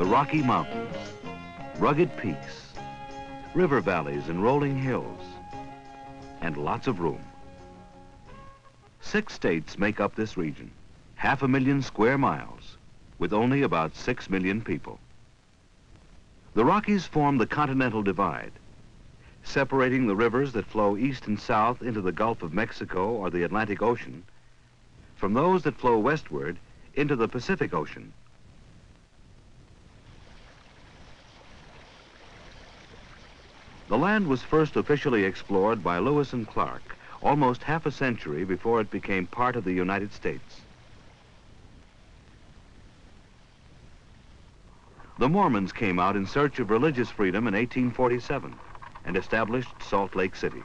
The Rocky Mountains, rugged peaks, river valleys and rolling hills, and lots of room. Six states make up this region, half a million square miles, with only about six million people. The Rockies form the Continental Divide, separating the rivers that flow east and south into the Gulf of Mexico or the Atlantic Ocean from those that flow westward into the Pacific Ocean. The land was first officially explored by Lewis and Clark almost half a century before it became part of the United States. The Mormons came out in search of religious freedom in 1847 and established Salt Lake City.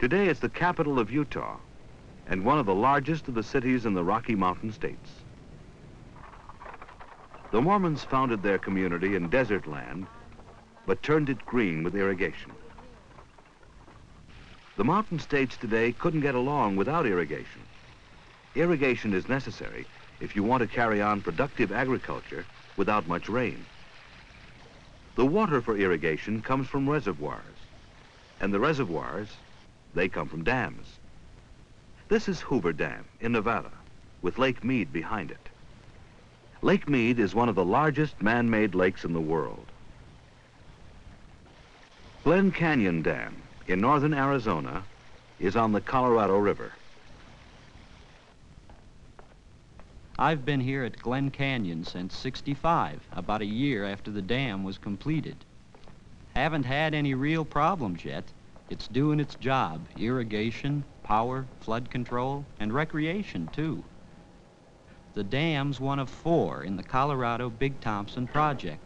Today it's the capital of Utah and one of the largest of the cities in the Rocky Mountain states. The Mormons founded their community in desert land, but turned it green with irrigation. The mountain states today couldn't get along without irrigation. Irrigation is necessary if you want to carry on productive agriculture without much rain. The water for irrigation comes from reservoirs, and the reservoirs, they come from dams. This is Hoover Dam in Nevada, with Lake Mead behind it. Lake Mead is one of the largest man-made lakes in the world. Glen Canyon Dam in northern Arizona is on the Colorado River. I've been here at Glen Canyon since 65, about a year after the dam was completed. Haven't had any real problems yet. It's doing its job, irrigation, power, flood control, and recreation too. The dam's one of four in the Colorado Big Thompson project.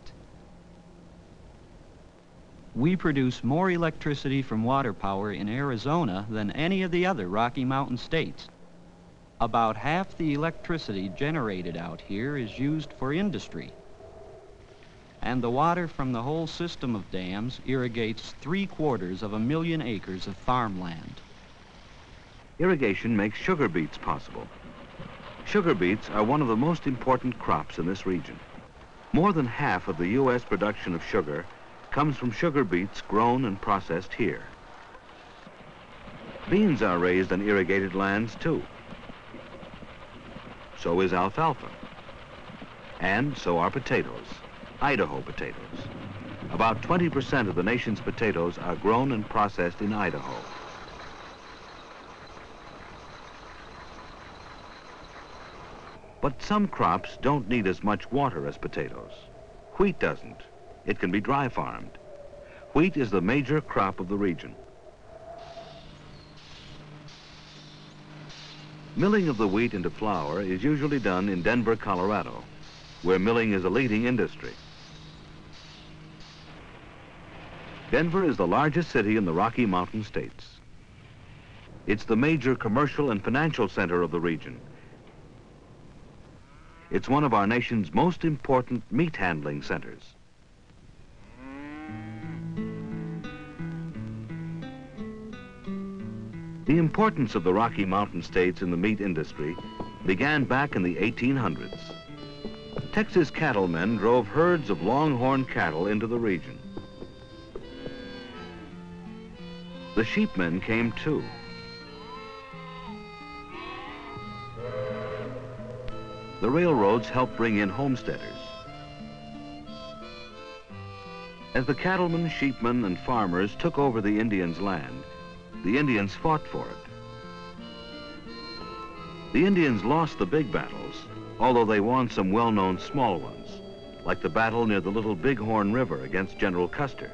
We produce more electricity from water power in Arizona than any of the other Rocky Mountain states. About half the electricity generated out here is used for industry. And the water from the whole system of dams irrigates three quarters of a million acres of farmland. Irrigation makes sugar beets possible. Sugar beets are one of the most important crops in this region. More than half of the U.S. production of sugar comes from sugar beets grown and processed here. Beans are raised on irrigated lands, too. So is alfalfa. And so are potatoes, Idaho potatoes. About 20% of the nation's potatoes are grown and processed in Idaho. But some crops don't need as much water as potatoes. Wheat doesn't. It can be dry farmed. Wheat is the major crop of the region. Milling of the wheat into flour is usually done in Denver, Colorado, where milling is a leading industry. Denver is the largest city in the Rocky Mountain states. It's the major commercial and financial center of the region. It's one of our nation's most important meat handling centers. The importance of the Rocky Mountain states in the meat industry began back in the 1800s. Texas cattlemen drove herds of longhorn cattle into the region. The sheepmen came too. The railroads helped bring in homesteaders. As the cattlemen, sheepmen, and farmers took over the Indians' land, the Indians fought for it. The Indians lost the big battles, although they won some well-known small ones, like the battle near the Little Bighorn River against General Custer.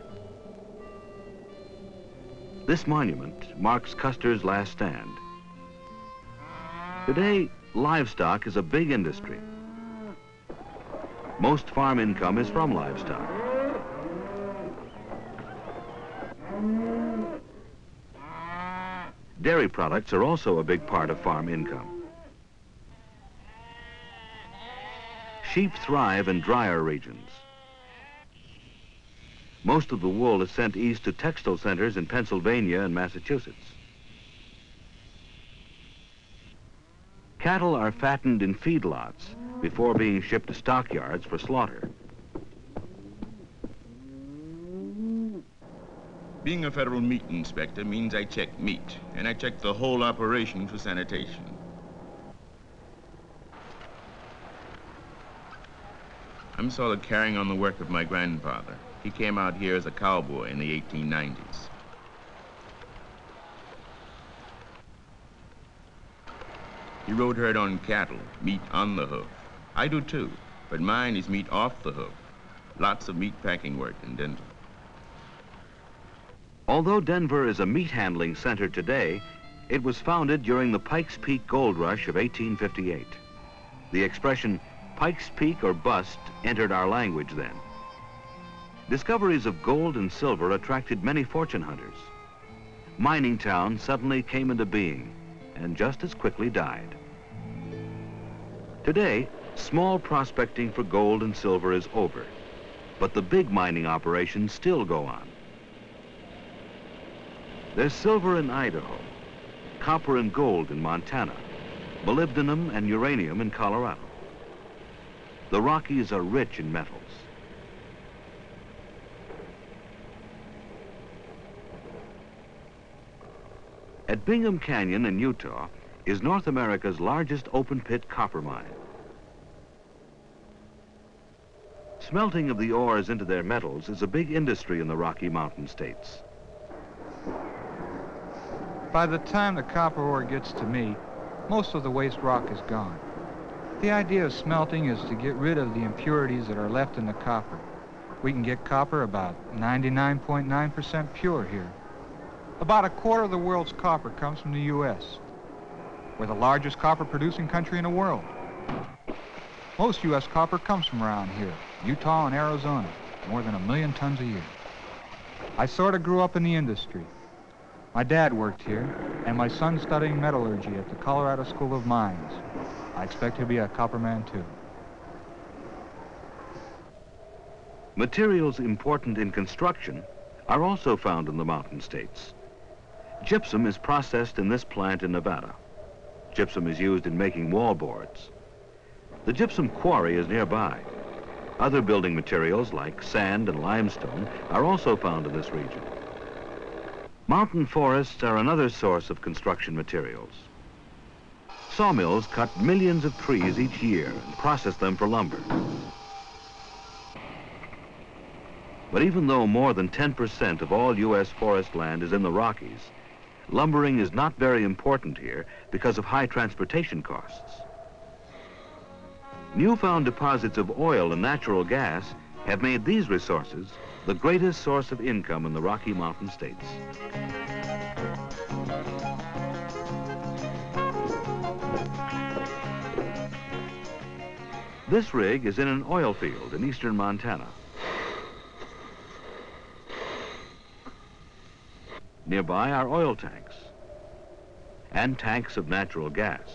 This monument marks Custer's last stand. Today, livestock is a big industry. Most farm income is from livestock. Dairy products are also a big part of farm income. Sheep thrive in drier regions. Most of the wool is sent east to textile centers in Pennsylvania and Massachusetts. Cattle are fattened in feedlots before being shipped to stockyards for slaughter. Being a federal meat inspector means I check meat, and I check the whole operation for sanitation. I'm sort of carrying on the work of my grandfather. He came out here as a cowboy in the 1890s. He rode herd on cattle, meat on the hoof. I do too, but mine is meat off the hoof. Lots of meat packing work in Denver. Although Denver is a meat handling center today, it was founded during the Pikes Peak Gold Rush of 1858. The expression Pikes Peak or bust entered our language then. Discoveries of gold and silver attracted many fortune hunters. Mining towns suddenly came into being and just as quickly died. Today, small prospecting for gold and silver is over, but the big mining operations still go on. There's silver in Idaho, copper and gold in Montana, molybdenum and uranium in Colorado. The Rockies are rich in metals. At Bingham Canyon in Utah is North America's largest open pit copper mine. Smelting of the ores into their metals is a big industry in the Rocky Mountain states. By the time the copper ore gets to me, most of the waste rock is gone. The idea of smelting is to get rid of the impurities that are left in the copper. We can get copper about 99.9% pure here. About a quarter of the world's copper comes from the U.S. We're the largest copper producing country in the world. Most U.S. copper comes from around here, Utah and Arizona, more than a million tons a year. I sort of grew up in the industry. My dad worked here, and my son's studying metallurgy at the Colorado School of Mines. I expect he'll be a copperman, too. Materials important in construction are also found in the mountain states. Gypsum is processed in this plant in Nevada. Gypsum is used in making wall boards. The gypsum quarry is nearby. Other building materials like sand and limestone are also found in this region. Mountain forests are another source of construction materials. Sawmills cut millions of trees each year and process them for lumber. But even though more than 10% of all U.S. forest land is in the Rockies, lumbering is not very important here because of high transportation costs. Newfound deposits of oil and natural gas have made these resources the greatest source of income in the Rocky Mountain states. This rig is in an oil field in eastern Montana. Nearby are oil tanks and tanks of natural gas.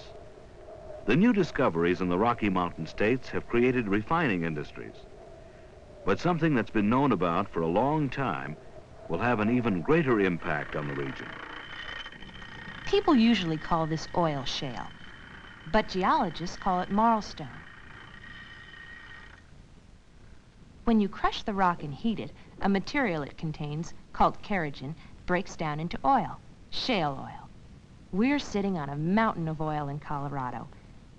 The new discoveries in the Rocky Mountain states have created refining industries. But something that's been known about for a long time will have an even greater impact on the region. People usually call this oil shale, but geologists call it marlstone. When you crush the rock and heat it, a material it contains, called kerogen, breaks down into oil, shale oil. We're sitting on a mountain of oil in Colorado.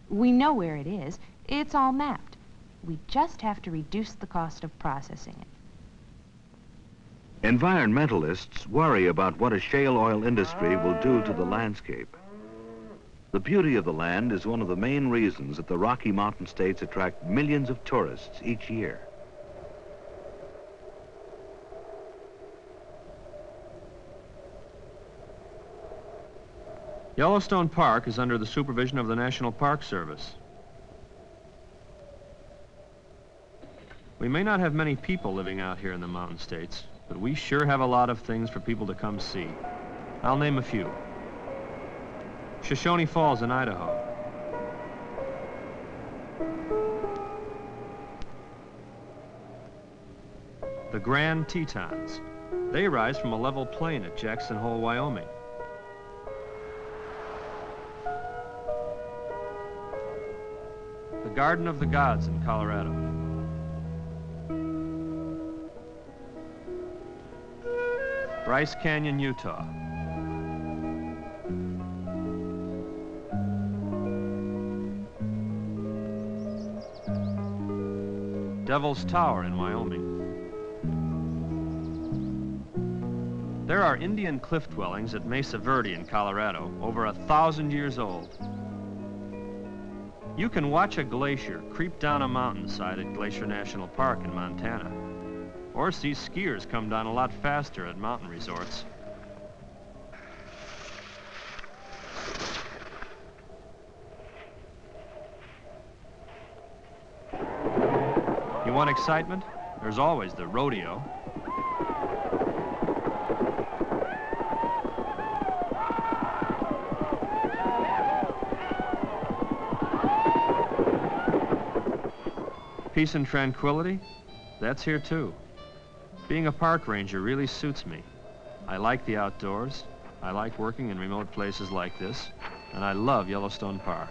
We know where it is. It's all mapped. We just have to reduce the cost of processing it. Environmentalists worry about what a shale oil industry will do to the landscape. The beauty of the land is one of the main reasons that the Rocky Mountain states attract millions of tourists each year. Yellowstone Park is under the supervision of the National Park Service. We may not have many people living out here in the mountain states, but we sure have a lot of things for people to come see. I'll name a few. Shoshone Falls in Idaho. The Grand Tetons. They rise from a level plain at Jackson Hole, Wyoming. The Garden of the Gods in Colorado. Bryce Canyon, Utah. Devil's Tower in Wyoming. There are Indian cliff dwellings at Mesa Verde in Colorado, over a thousand years old. You can watch a glacier creep down a mountainside at Glacier National Park in Montana, or see skiers come down a lot faster at mountain resorts. You want excitement? There's always the rodeo. Peace and tranquility? That's here too. Being a park ranger really suits me. I like the outdoors, I like working in remote places like this, and I love Yellowstone Park.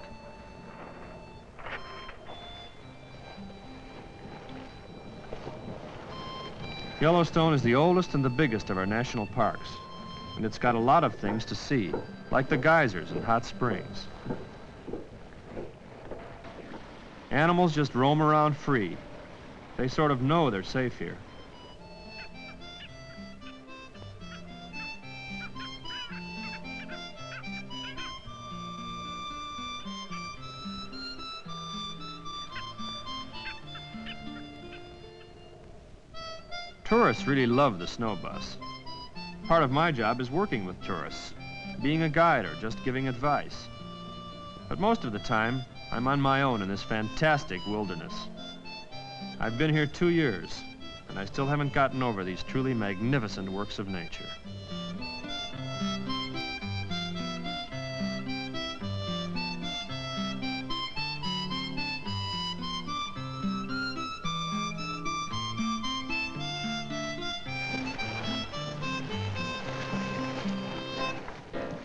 Yellowstone is the oldest and the biggest of our national parks, and it's got a lot of things to see, like the geysers and hot springs. Animals just roam around free. They sort of know they're safe here. Tourists really love the snow bus. Part of my job is working with tourists, being a guide or just giving advice. But most of the time, I'm on my own in this fantastic wilderness. I've been here two years, and I still haven't gotten over these truly magnificent works of nature.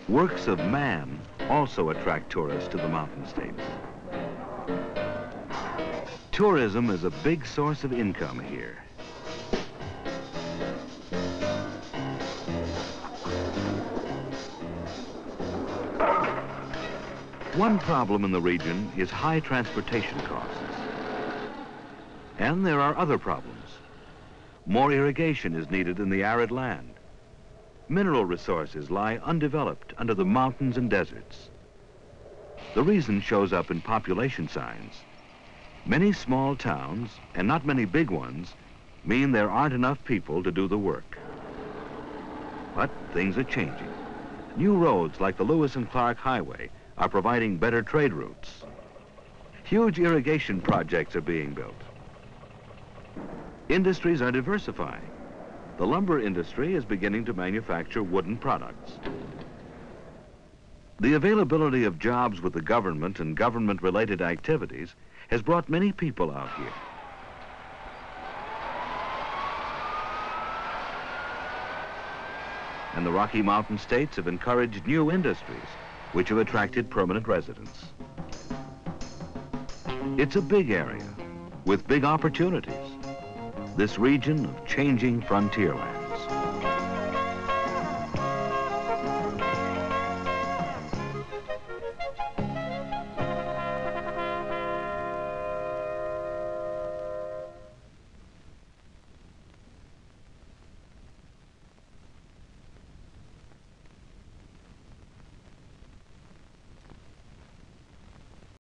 Works of man also attract tourists to the mountain states. Tourism is a big source of income here. One problem in the region is high transportation costs. And there are other problems. More irrigation is needed in the arid land. Mineral resources lie undeveloped under the mountains and deserts. The reason shows up in population signs. Many small towns, and not many big ones, mean there aren't enough people to do the work. But things are changing. New roads like the Lewis and Clark Highway are providing better trade routes. Huge irrigation projects are being built. Industries are diversifying. The lumber industry is beginning to manufacture wooden products. The availability of jobs with the government and government-related activities has brought many people out here. And the Rocky Mountain states have encouraged new industries, which have attracted permanent residents. It's a big area with big opportunities. This region of changing frontier land.